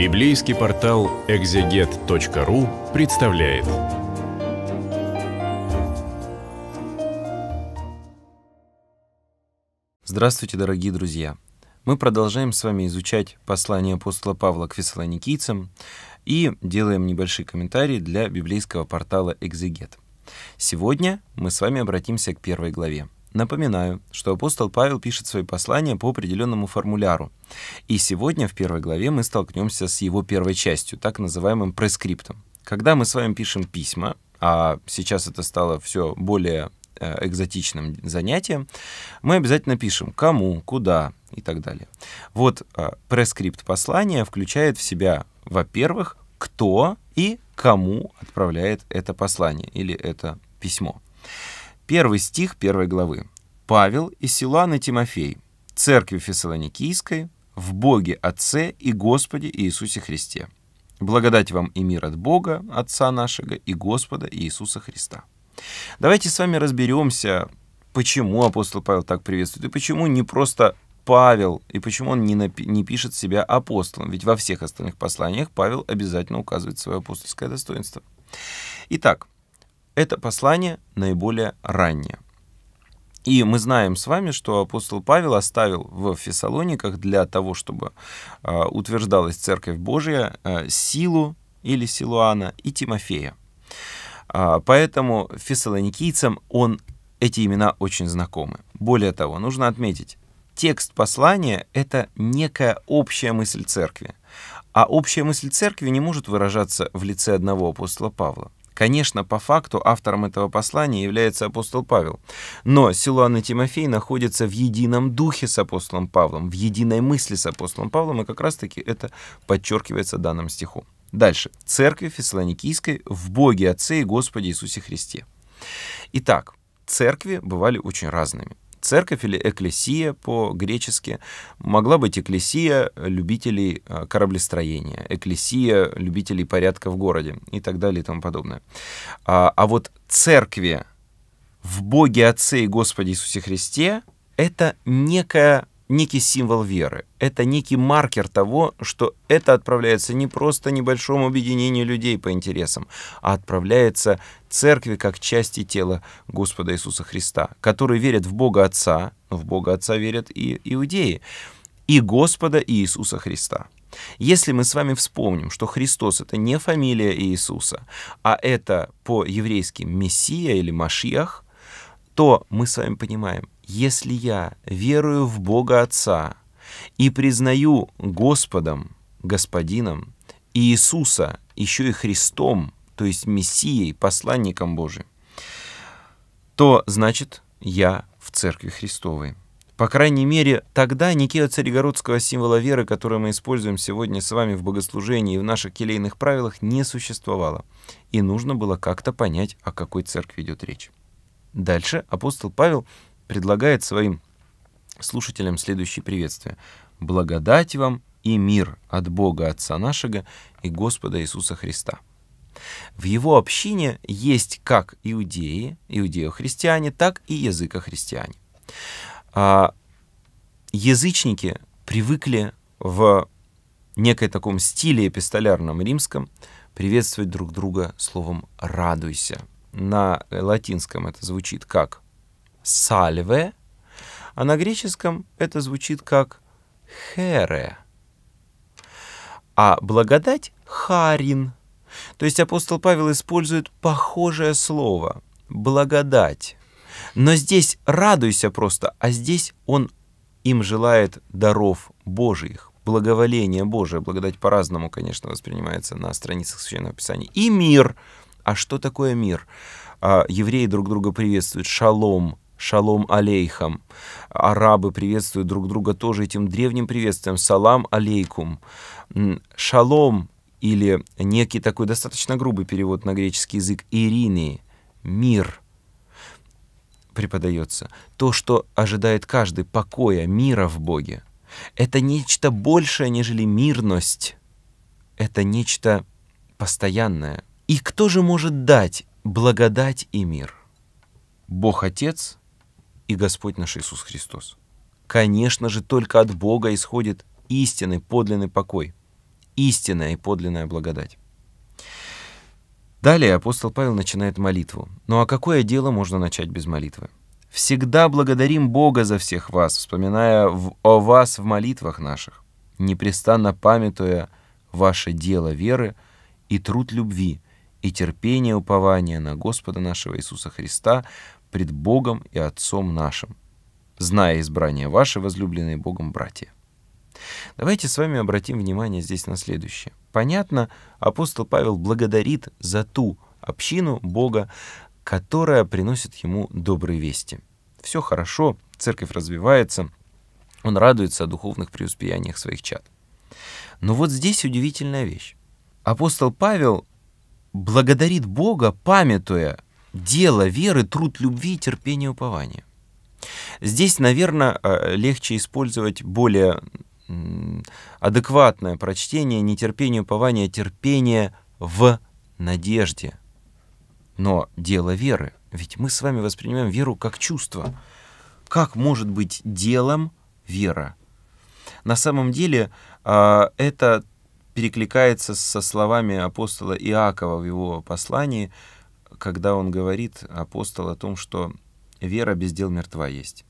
Библейский портал экзегет.ру представляет. Здравствуйте, дорогие друзья! Мы продолжаем с вами изучать послание апостола Павла к фессалоникийцам и делаем небольшие комментарии для библейского портала «Экзегет». Сегодня мы с вами обратимся к первой главе. Напоминаю, что апостол Павел пишет свои послания по определенному формуляру. И сегодня в первой главе мы столкнемся с его первой частью, так называемым прескриптом. Когда мы с вами пишем письма, а сейчас это стало все более э, экзотичным занятием, мы обязательно пишем кому, куда и так далее. Вот э, прескрипт послания включает в себя, во-первых, кто и кому отправляет это послание или это письмо. Первый стих первой главы. Павел и Силуан и Тимофей, церкви Фессалоникийской, в Боге Отце и Господе Иисусе Христе. Благодать вам и мир от Бога, Отца нашего и Господа Иисуса Христа. Давайте с вами разберемся, почему апостол Павел так приветствует, и почему не просто Павел, и почему он не, напи- не пишет себя апостолом. Ведь во всех остальных посланиях Павел обязательно указывает свое апостольское достоинство. Итак, это послание наиболее раннее. И мы знаем с вами, что апостол Павел оставил в Фессалониках для того, чтобы э, утверждалась Церковь Божия, э, силу или Силуана и Тимофея. Э, поэтому фессалоникийцам он, эти имена очень знакомы. Более того, нужно отметить, текст послания — это некая общая мысль Церкви. А общая мысль Церкви не может выражаться в лице одного апостола Павла. Конечно, по факту автором этого послания является апостол Павел, но Силуан и Тимофей находятся в едином духе с апостолом Павлом, в единой мысли с апостолом Павлом, и как раз-таки это подчеркивается данным стихом. Дальше. Церкви Фессалоникийской в Боге Отце и Господе Иисусе Христе. Итак, церкви бывали очень разными. Церковь или экклесия по-гречески могла быть экклесия любителей э, кораблестроения, экклесия любителей порядка в городе и так далее и тому подобное. А, а вот церкви в Боге Отце и Господе Иисусе Христе — это некая некий символ веры. Это некий маркер того, что это отправляется не просто небольшому объединению людей по интересам, а отправляется церкви как части тела Господа Иисуса Христа, которые верят в Бога Отца, но в Бога Отца верят и иудеи, и Господа Иисуса Христа. Если мы с вами вспомним, что Христос — это не фамилия Иисуса, а это по-еврейски Мессия или Машиах, то мы с вами понимаем, если я верую в Бога Отца и признаю Господом, Господином, Иисуса еще и Христом, то есть Мессией, посланником Божиим, то значит я в Церкви Христовой. По крайней мере, тогда Никея Царегородского символа веры, который мы используем сегодня с вами в богослужении и в наших келейных правилах, не существовало. И нужно было как-то понять, о какой церкви идет речь. Дальше апостол Павел предлагает своим слушателям следующее приветствие. «Благодать вам и мир от Бога Отца нашего и Господа Иисуса Христа». В его общине есть как иудеи, иудео-христиане, так и языко-христиане. А язычники привыкли в некой таком стиле эпистолярном римском приветствовать друг друга словом «радуйся». На латинском это звучит как «сальве», а на греческом это звучит как «хере». А благодать — «харин». То есть апостол Павел использует похожее слово «благодать». Но здесь радуйся просто, а здесь он им желает даров Божьих, благоволения Божие. Благодать по-разному, конечно, воспринимается на страницах Священного Писания. И мир. А что такое мир? А, евреи друг друга приветствуют. Шалом, шалом алейхам. Арабы приветствуют друг друга тоже этим древним приветствием. Салам алейкум. Шалом или некий такой достаточно грубый перевод на греческий язык ирини, мир преподается. То, что ожидает каждый покоя, мира в Боге. Это нечто большее, нежели мирность. Это нечто постоянное. И кто же может дать благодать и мир? Бог Отец и Господь наш Иисус Христос. Конечно же, только от Бога исходит истинный, подлинный покой – истинная и подлинная благодать. Далее апостол Павел начинает молитву. Ну а какое дело можно начать без молитвы? Всегда благодарим Бога за всех вас, вспоминая в, о вас в молитвах наших, непрестанно памятуя ваше дело веры и труд любви, и терпение упования на Господа нашего Иисуса Христа пред Богом и Отцом нашим, зная избрание ваше, возлюбленные Богом братья. Давайте с вами обратим внимание здесь на следующее. Понятно, апостол Павел благодарит за ту общину Бога, которая приносит ему добрые вести. Все хорошо, церковь развивается, он радуется о духовных преуспеяниях своих чад. Но вот здесь удивительная вещь. Апостол Павел благодарит Бога, памятуя дело веры, труд любви, терпение, упования. Здесь, наверное, э, легче использовать более адекватное прочтение нетерпение, упование, терпение в надежде. Но дело веры, ведь мы с вами воспринимаем веру как чувство. Как может быть делом вера? На самом деле а, это перекликается со словами апостола Иакова в его послании, когда он говорит, апостол, о том, что вера без дел мертва есть.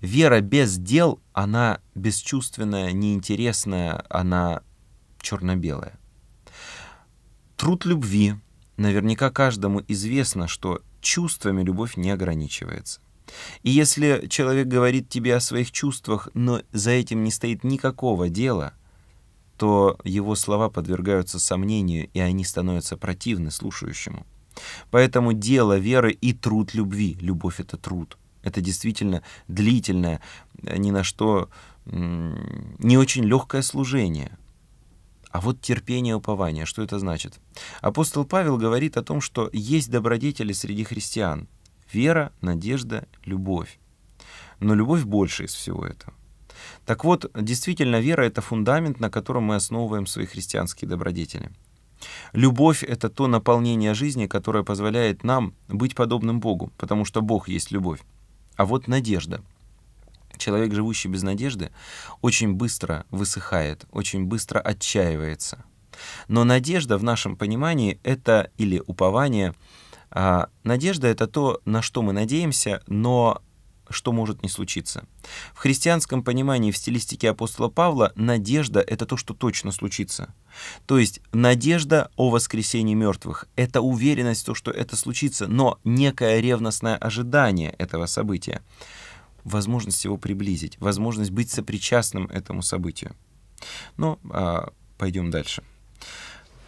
Вера без дел, она бесчувственная, неинтересная, она черно-белая. Труд любви. Наверняка каждому известно, что чувствами любовь не ограничивается. И если человек говорит тебе о своих чувствах, но за этим не стоит никакого дела, то его слова подвергаются сомнению, и они становятся противны слушающему. Поэтому дело веры и труд любви. Любовь — это труд. Это действительно длительное, ни на что не очень легкое служение. А вот терпение и упование, что это значит? Апостол Павел говорит о том, что есть добродетели среди христиан. Вера, надежда, любовь. Но любовь больше из всего этого. Так вот, действительно, вера — это фундамент, на котором мы основываем свои христианские добродетели. Любовь — это то наполнение жизни, которое позволяет нам быть подобным Богу, потому что Бог есть любовь. А вот надежда. Человек, живущий без надежды, очень быстро высыхает, очень быстро отчаивается. Но надежда в нашем понимании — это или упование. А надежда — это то, на что мы надеемся, но что может не случиться. В христианском понимании, в стилистике апостола Павла, надежда — это то, что точно случится. То есть надежда о воскресении мертвых — это уверенность в том, что это случится, но некое ревностное ожидание этого события, возможность его приблизить, возможность быть сопричастным этому событию. Но ну, а, пойдем дальше.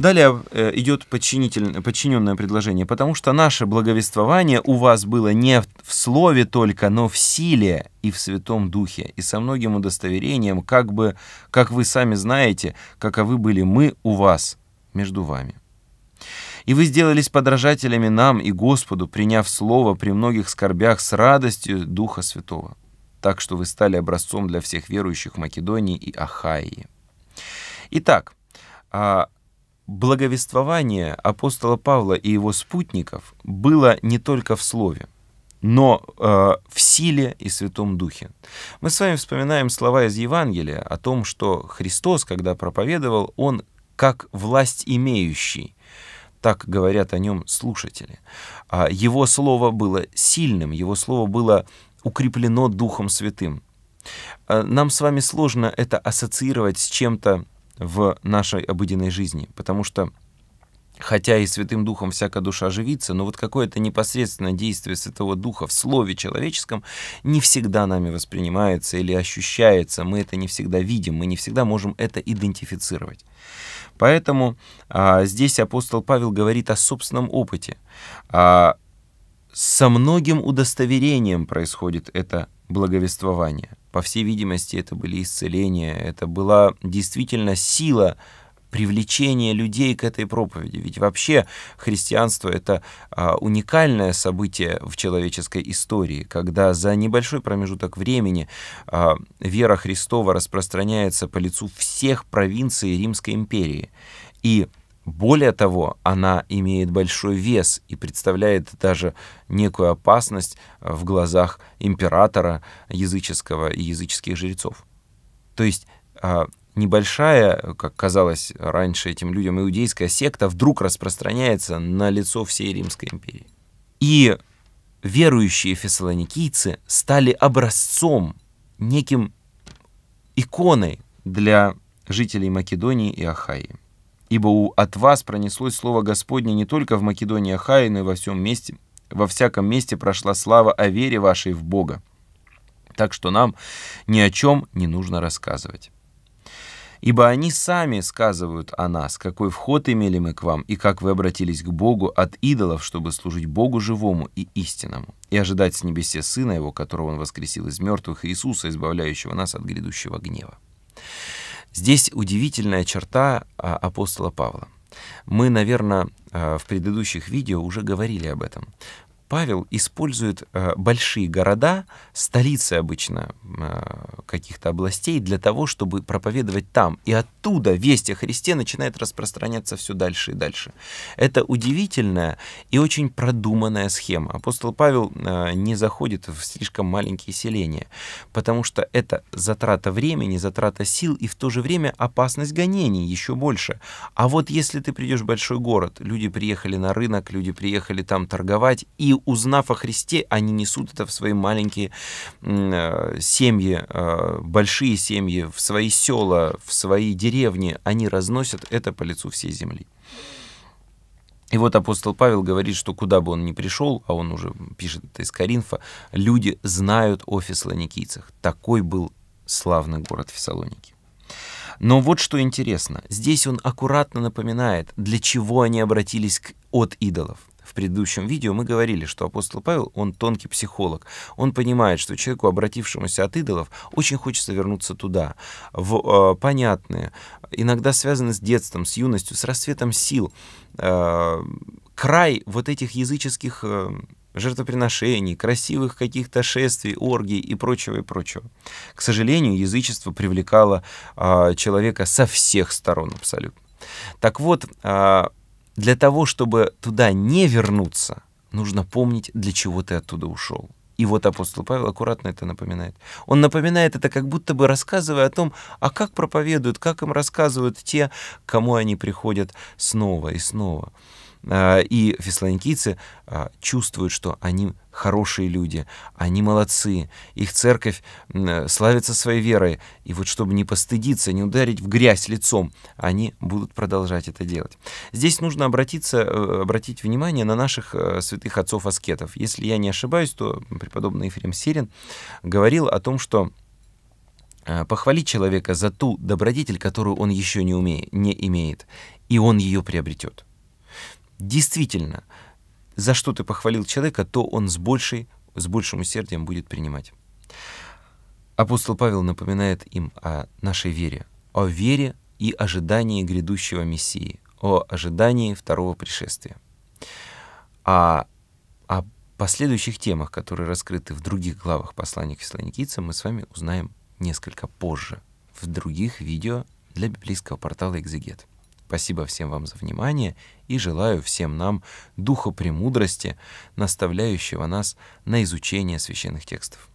Далее э, идет подчиненное предложение, потому что наше благовествование у вас было не в слове только, но в силе и в Святом Духе, и со многим удостоверением, как бы, как вы сами знаете, каковы были мы у вас, между вами. И вы сделались подражателями нам и Господу, приняв слово при многих скорбях с радостью Духа Святого, так что вы стали образцом для всех верующих Македонии и Ахаии. Итак, а благовествование апостола Павла и его спутников было не только в слове, но э, в силе и Святом Духе. Мы с вами вспоминаем слова из Евангелия о том, что Христос, когда проповедовал, Он как власть имеющий. Так говорят о нем слушатели. А его слово было сильным, его слово было укреплено Духом Святым. Э, нам с вами сложно это ассоциировать с чем-то в нашей обыденной жизни, потому что хотя и Святым Духом всякая душа оживится, но вот какое-то непосредственное действие Святого Духа в слове человеческом не всегда нами воспринимается или ощущается, мы это не всегда видим, мы не всегда можем это идентифицировать. Поэтому а, здесь апостол Павел говорит о собственном опыте. А, со многим удостоверением происходит это благовествование. По всей видимости, это были исцеления, это была действительно сила привлечения людей к этой проповеди. Ведь вообще христианство — это а, уникальное событие в человеческой истории, когда за небольшой промежуток времени а, вера Христова распространяется по лицу всех провинций Римской империи. И более того, она имеет большой вес и представляет даже некую опасность в глазах императора языческого и языческих жрецов. То есть а, небольшая, как казалось раньше этим людям, иудейская секта вдруг распространяется на лицо всей Римской империи. И верующие фессалоникийцы стали образцом, неким иконой для жителей Македонии и Ахаи. Ибо у, от вас пронеслось слово Господне не только в Македонии Ахаи, но и во всем месте. Во всяком месте прошла слава о вере вашей в Бога. Так что нам ни о чем не нужно рассказывать. Ибо они сами сказывают о нас, какой вход имели мы к вам, и как вы обратились к Богу от идолов, чтобы служить Богу живому и истинному, и ожидать с небесе Сына Его, которого Он воскресил из мертвых, Иисуса, избавляющего нас от грядущего гнева. Здесь удивительная черта а, апостола Павла. Мы, наверное, а, в предыдущих видео уже говорили об этом. Павел использует э, большие города, столицы обычно э, каких-то областей, для того, чтобы проповедовать там. И оттуда весть о Христе начинает распространяться все дальше и дальше. Это удивительная и очень продуманная схема. Апостол Павел э, не заходит в слишком маленькие селения, потому что это затрата времени, затрата сил и в то же время опасность гонений еще больше. А вот если ты придешь в большой город, люди приехали на рынок, люди приехали там торговать, и узнав о Христе, они несут это в свои маленькие э, семьи, э, большие семьи, в свои села, в свои деревни. Они разносят это по лицу всей земли. И вот апостол Павел говорит, что куда бы он ни пришел, а он уже пишет это из Коринфа, люди знают о фессалоникийцах. Такой был славный город Фессалоники. Но вот что интересно, здесь он аккуратно напоминает, для чего они обратились к, от идолов в предыдущем видео мы говорили, что апостол Павел, он тонкий психолог. Он понимает, что человеку, обратившемуся от идолов, очень хочется вернуться туда, в э, понятные, иногда связанные с детством, с юностью, с расцветом сил. Э, край вот этих языческих э, жертвоприношений, красивых каких-то шествий, оргий и прочего, и прочего. К сожалению, язычество привлекало э, человека со всех сторон абсолютно. Так вот, э, для того, чтобы туда не вернуться, нужно помнить, для чего ты оттуда ушел. И вот апостол Павел аккуратно это напоминает. Он напоминает это как будто бы рассказывая о том, а как проповедуют, как им рассказывают те, кому они приходят снова и снова. А, и фессалоникийцы а, чувствуют, что они хорошие люди, они молодцы, их церковь славится своей верой. И вот чтобы не постыдиться, не ударить в грязь лицом, они будут продолжать это делать. Здесь нужно обратиться, э, обратить внимание на наших э, святых отцов-аскетов. Если я не ошибаюсь, то преподобный Ефрем Сирин говорил о том, что э, похвалить человека за ту добродетель, которую он еще не, умеет, не имеет, и он ее приобретет действительно, за что ты похвалил человека, то он с, большей, с большим усердием будет принимать. Апостол Павел напоминает им о нашей вере, о вере и ожидании грядущего Мессии, о ожидании второго пришествия. А о последующих темах, которые раскрыты в других главах послания к фессалоникийцам, мы с вами узнаем несколько позже в других видео для библейского портала «Экзегет». Спасибо всем вам за внимание и желаю всем нам духа премудрости, наставляющего нас на изучение священных текстов.